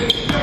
Yeah.